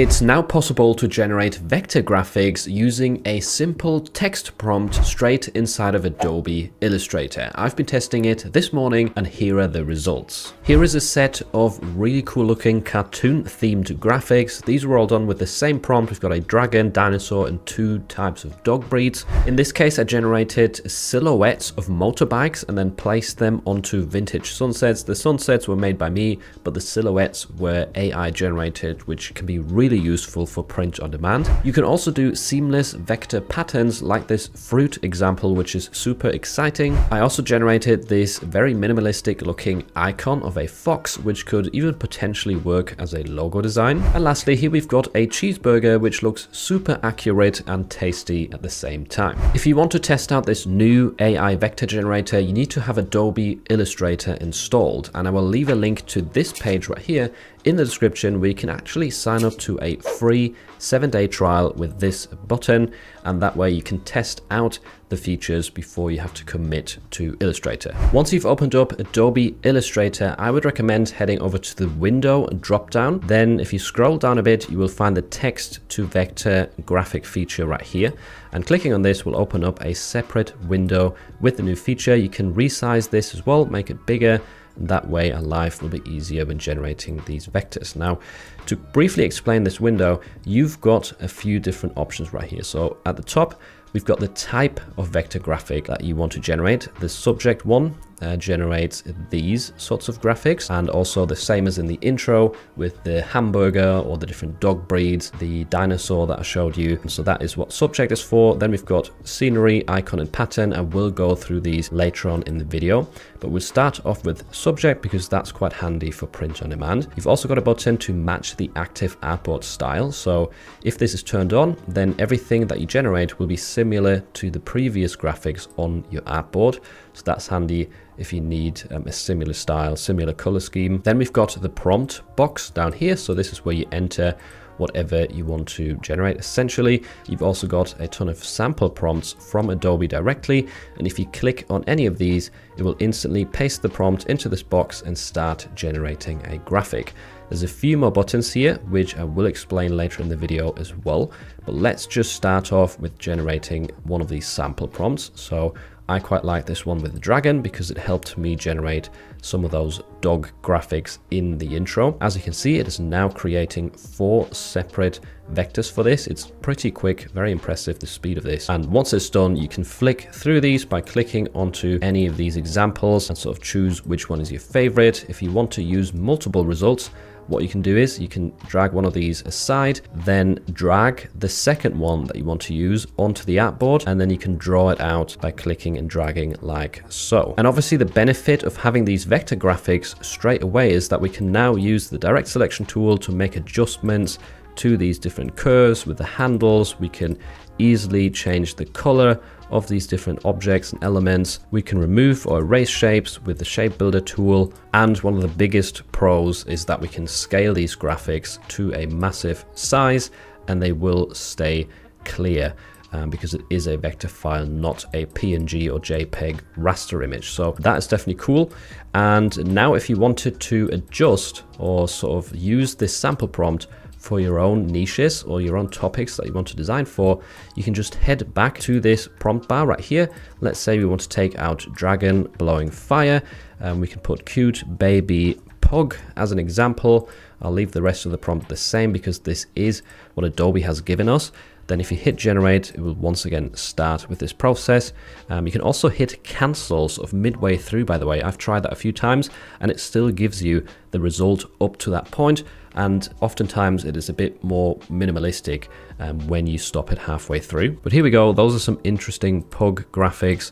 It's now possible to generate vector graphics using a simple text prompt straight inside of Adobe Illustrator. I've been testing it this morning and here are the results. Here is a set of really cool looking cartoon themed graphics. These were all done with the same prompt. We've got a dragon, dinosaur and two types of dog breeds. In this case, I generated silhouettes of motorbikes and then placed them onto vintage sunsets. The sunsets were made by me, but the silhouettes were AI generated, which can be really really useful for print on demand. You can also do seamless vector patterns like this fruit example, which is super exciting. I also generated this very minimalistic looking icon of a fox, which could even potentially work as a logo design. And lastly, here we've got a cheeseburger, which looks super accurate and tasty at the same time. If you want to test out this new AI vector generator, you need to have Adobe Illustrator installed. And I will leave a link to this page right here in the description we can actually sign up to a free seven day trial with this button and that way you can test out the features before you have to commit to Illustrator. Once you've opened up Adobe Illustrator, I would recommend heading over to the window drop down. Then if you scroll down a bit, you will find the text to vector graphic feature right here. And clicking on this will open up a separate window with the new feature. You can resize this as well, make it bigger, that way our life will be easier when generating these vectors. Now, to briefly explain this window, you've got a few different options right here. So at the top, we've got the type of vector graphic that you want to generate. The subject one uh, generates these sorts of graphics and also the same as in the intro with the hamburger or the different dog breeds, the dinosaur that I showed you. So that is what subject is for. Then we've got scenery, icon and pattern and we'll go through these later on in the video. But we'll start off with subject because that's quite handy for print on demand. You've also got a button to match the active artboard style. So if this is turned on, then everything that you generate will be similar to the previous graphics on your artboard. So that's handy if you need um, a similar style, similar color scheme. Then we've got the prompt box down here. So this is where you enter whatever you want to generate. Essentially, you've also got a ton of sample prompts from Adobe directly. And if you click on any of these, it will instantly paste the prompt into this box and start generating a graphic. There's a few more buttons here, which I will explain later in the video as well. But let's just start off with generating one of these sample prompts. So I quite like this one with the dragon because it helped me generate some of those dog graphics in the intro. As you can see, it is now creating four separate vectors for this. It's pretty quick, very impressive, the speed of this. And once it's done, you can flick through these by clicking onto any of these examples and sort of choose which one is your favorite. If you want to use multiple results, what you can do is you can drag one of these aside, then drag the second one that you want to use onto the artboard, and then you can draw it out by clicking and dragging like so. And obviously the benefit of having these vector graphics straight away is that we can now use the direct selection tool to make adjustments to these different curves with the handles. We can easily change the color of these different objects and elements. We can remove or erase shapes with the shape builder tool. And one of the biggest pros is that we can scale these graphics to a massive size and they will stay clear. Um, because it is a vector file, not a PNG or JPEG raster image. So that is definitely cool. And now if you wanted to adjust or sort of use this sample prompt for your own niches or your own topics that you want to design for, you can just head back to this prompt bar right here. Let's say we want to take out dragon blowing fire and we can put cute baby pug as an example. I'll leave the rest of the prompt the same because this is what Adobe has given us. Then if you hit generate, it will once again start with this process. Um, you can also hit cancel sort of midway through, by the way. I've tried that a few times and it still gives you the result up to that point and oftentimes it is a bit more minimalistic um, when you stop it halfway through. But here we go, those are some interesting pug graphics,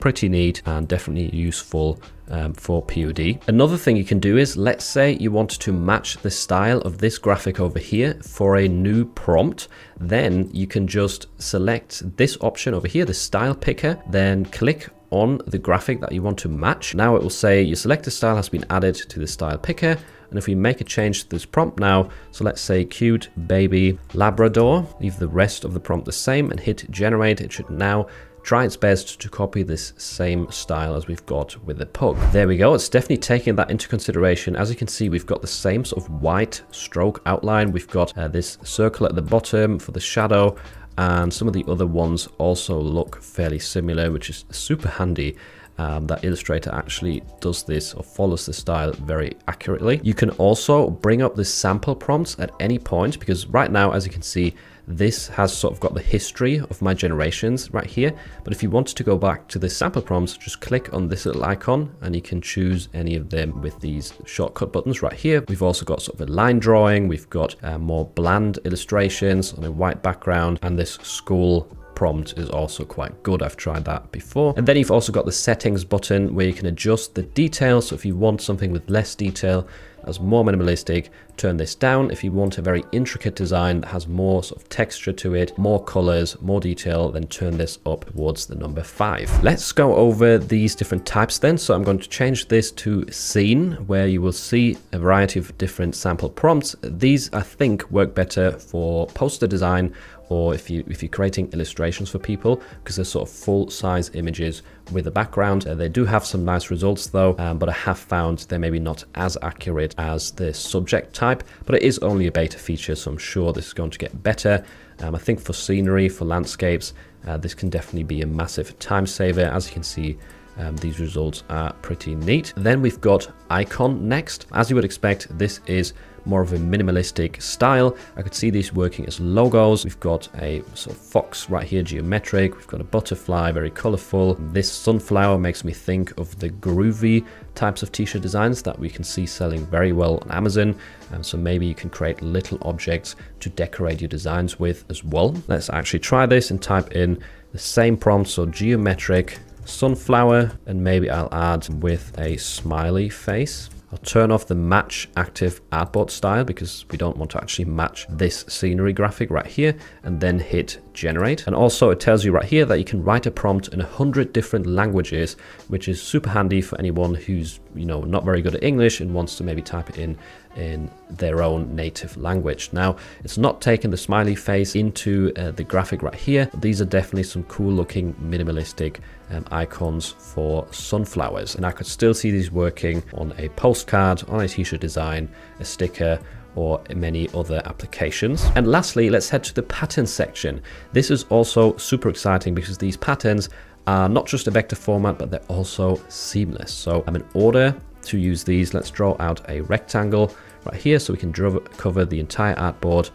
pretty neat and definitely useful um, for POD. Another thing you can do is, let's say you want to match the style of this graphic over here for a new prompt, then you can just select this option over here, the style picker, then click on the graphic that you want to match. Now it will say your selected style has been added to the style picker and if we make a change to this prompt now, so let's say cute baby Labrador, leave the rest of the prompt the same and hit generate, it should now try its best to copy this same style as we've got with the pug. There we go. It's definitely taking that into consideration. As you can see, we've got the same sort of white stroke outline. We've got uh, this circle at the bottom for the shadow and some of the other ones also look fairly similar, which is super handy um, that Illustrator actually does this or follows the style very accurately. You can also bring up the sample prompts at any point because right now, as you can see, this has sort of got the history of my generations right here. But if you wanted to go back to the sample prompts, just click on this little icon and you can choose any of them with these shortcut buttons right here. We've also got sort of a line drawing. We've got uh, more bland illustrations on a white background and this school prompt is also quite good. I've tried that before. And then you've also got the settings button where you can adjust the detail. So if you want something with less detail, as more minimalistic, turn this down. If you want a very intricate design that has more sort of texture to it, more colors, more detail, then turn this up towards the number five. Let's go over these different types then. So I'm going to change this to scene where you will see a variety of different sample prompts. These I think work better for poster design or if you if you're creating illustrations for people because they're sort of full size images with a background uh, they do have some nice results though um, but i have found they're maybe not as accurate as the subject type but it is only a beta feature so i'm sure this is going to get better um, i think for scenery for landscapes uh, this can definitely be a massive time saver as you can see um, these results are pretty neat. Then we've got icon next. As you would expect, this is more of a minimalistic style. I could see these working as logos. We've got a sort of fox right here, geometric. We've got a butterfly, very colorful. This sunflower makes me think of the groovy types of t-shirt designs that we can see selling very well on Amazon. Um, so maybe you can create little objects to decorate your designs with as well. Let's actually try this and type in the same prompt. So geometric sunflower and maybe I'll add with a smiley face. Turn off the match active artboard style because we don't want to actually match this scenery graphic right here and then hit generate. And also it tells you right here that you can write a prompt in a hundred different languages, which is super handy for anyone who's, you know, not very good at English and wants to maybe type it in in their own native language. Now, it's not taking the smiley face into uh, the graphic right here. These are definitely some cool looking minimalistic um, icons for sunflowers. And I could still see these working on a postcard, on a t-shirt design, a sticker, or many other applications. And lastly, let's head to the pattern section. This is also super exciting because these patterns are not just a vector format, but they're also seamless. So I'm in order to use these, let's draw out a rectangle right here so we can draw, cover the entire artboard.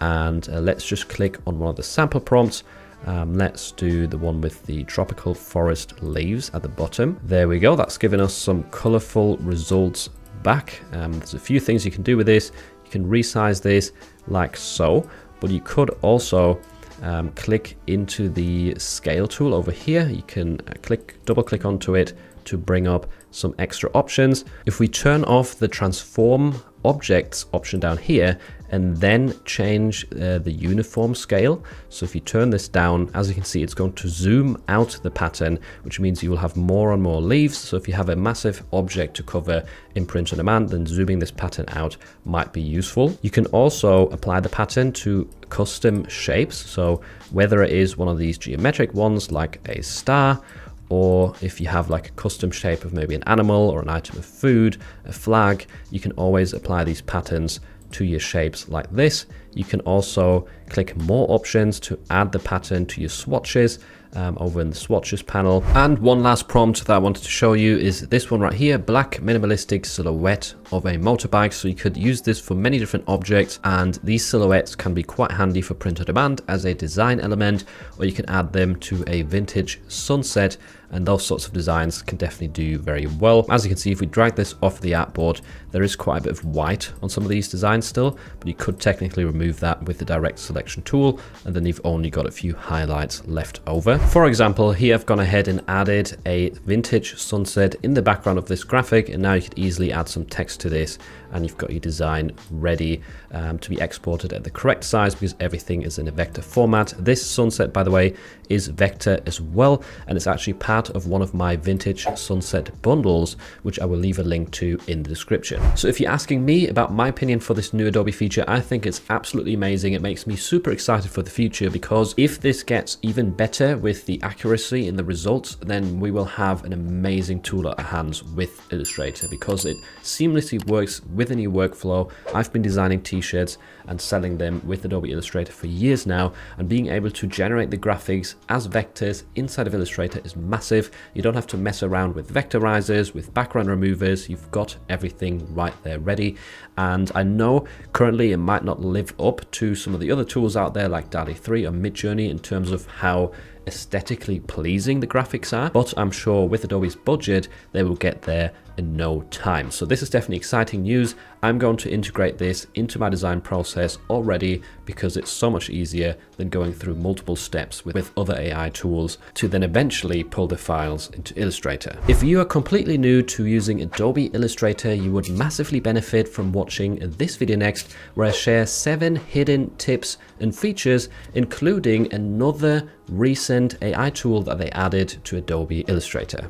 And uh, let's just click on one of the sample prompts. Um, let's do the one with the tropical forest leaves at the bottom. There we go. That's given us some colorful results back. Um, there's a few things you can do with this. Can resize this like so, but you could also um, click into the scale tool over here. You can uh, click, double click onto it to bring up some extra options. If we turn off the transform objects option down here and then change uh, the uniform scale. So if you turn this down, as you can see, it's going to zoom out the pattern, which means you will have more and more leaves. So if you have a massive object to cover in print on demand, then zooming this pattern out might be useful. You can also apply the pattern to custom shapes. So whether it is one of these geometric ones like a star, or if you have like a custom shape of maybe an animal or an item of food, a flag, you can always apply these patterns to your shapes like this. You can also click more options to add the pattern to your swatches um, over in the swatches panel. And one last prompt that I wanted to show you is this one right here, black minimalistic silhouette of a motorbike. So you could use this for many different objects and these silhouettes can be quite handy for print on demand as a design element, or you can add them to a vintage sunset and those sorts of designs can definitely do very well. As you can see, if we drag this off the artboard, there is quite a bit of white on some of these designs still, but you could technically remove that with the direct selection tool, and then you've only got a few highlights left over. For example, here I've gone ahead and added a vintage sunset in the background of this graphic, and now you could easily add some text to this and you've got your design ready um, to be exported at the correct size because everything is in a vector format. This sunset, by the way, is vector as well, and it's actually part of one of my vintage sunset bundles, which I will leave a link to in the description. So if you're asking me about my opinion for this new Adobe feature, I think it's absolutely amazing. It makes me super excited for the future because if this gets even better with with the accuracy in the results, then we will have an amazing tool at our hands with Illustrator because it seamlessly works with a new workflow. I've been designing t-shirts and selling them with Adobe Illustrator for years now, and being able to generate the graphics as vectors inside of Illustrator is massive. You don't have to mess around with vectorizers, with background removers, you've got everything right there ready. And I know currently it might not live up to some of the other tools out there like DALL-E 3 or Midjourney in terms of how aesthetically pleasing the graphics are, but I'm sure with Adobe's budget, they will get there in no time. So this is definitely exciting news. I'm going to integrate this into my design process already because it's so much easier than going through multiple steps with, other AI tools to then eventually pull the files into Illustrator. If you are completely new to using Adobe Illustrator, you would massively benefit from watching this video next, where I share seven hidden tips and features, including another recent AI tool that they added to Adobe Illustrator.